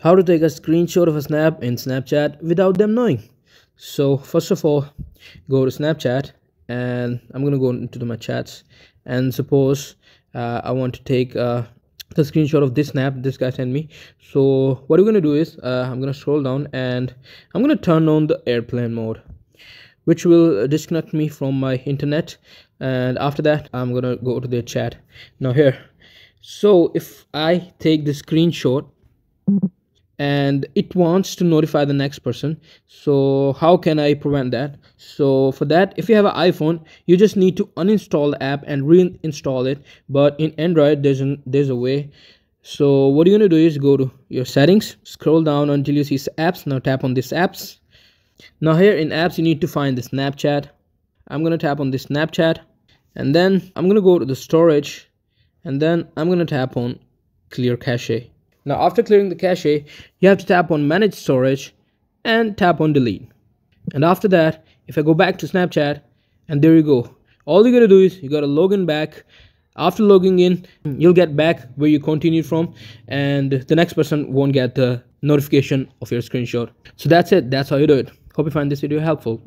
how to take a screenshot of a snap in snapchat without them knowing. So first of all go to snapchat and i'm gonna go into my chats. And suppose uh, i want to take uh, the screenshot of this snap this guy sent me. So what we're gonna do is uh, i'm gonna scroll down and i'm gonna turn on the airplane mode which will disconnect me from my internet. And after that i'm gonna go to the chat. Now here. So if i take the screenshot and it wants to notify the next person. So how can i prevent that? So for that if you have an iphone you just need to uninstall the app and reinstall it. But in android there's an there's a way. So what you're going to do is go to your settings scroll down until you see apps. Now tap on this apps. Now here in apps you need to find the snapchat. I'm going to tap on this snapchat and then i'm going to go to the storage and then i'm going to tap on clear cache now after clearing the cache you have to tap on manage storage and tap on delete. And after that if i go back to snapchat and there you go. All you gotta do is you gotta log in back. After logging in you'll get back where you continued from and the next person won't get the notification of your screenshot. So that's it. That's how you do it. Hope you find this video helpful